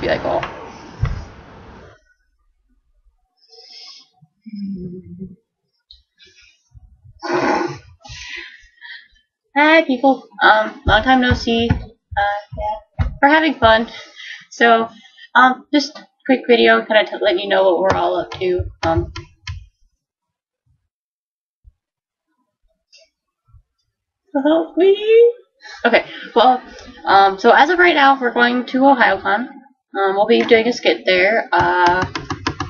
be like, oh. Hi, people. Um, long time no see. Uh, yeah, we're having fun. So, um, just quick video, kind of let you know what we're all up to. Um, help me. Okay, well, um, so as of right now, we're going to Ohayocon. Um, we'll be doing a skit there. Uh,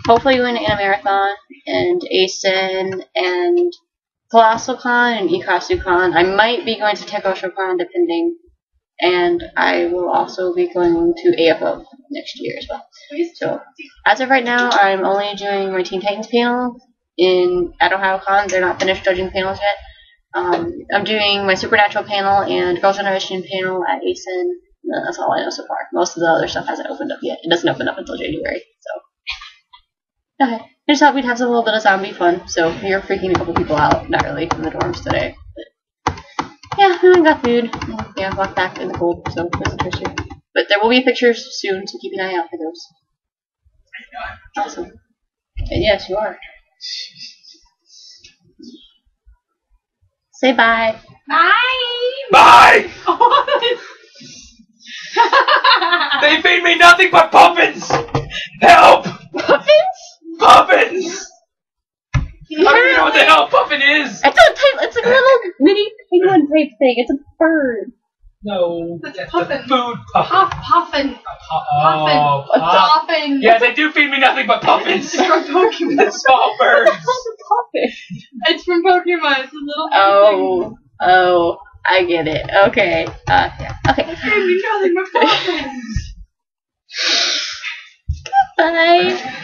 hopefully win a marathon and ASIN and ColossalCon and EcostuCon. I might be going to Tekkoshocon depending. And I will also be going to AFO next year as well. So, as of right now, I'm only doing my Teen Titans panel in at. They're not finished judging panels yet. Um, I'm doing my Supernatural panel and Girls' Generation panel at ASIN. That's all I know so far. Most of the other stuff hasn't opened up yet. It doesn't open up until January. So, okay. I just thought we'd have a little bit of zombie fun. So we are freaking a couple people out. Not really from the dorms today, but yeah, and got food. Yeah, walked back in the cold, so it was interesting. But there will be pictures soon, so keep an eye out for those. Awesome. And yes, you are. Say bye. Bye. Feed me nothing but puffins! Help! Puffins? Puffins! I don't even know what the hell a puffin is! It's a type. It's like a little mini penguin type thing. It's a bird. No. That's That's puffin. food puffin. Puff, puffin. Oh, Puffin. puff. Puffin. Yeah, they do feed me nothing but puffins! It's from Pokemon. the small birds! It's a puffin. It's from Pokemon. It's a little Oh, oh, I get it. Okay. Uh, yeah. Okay. thing. Baby, nothing but puffins. Bye.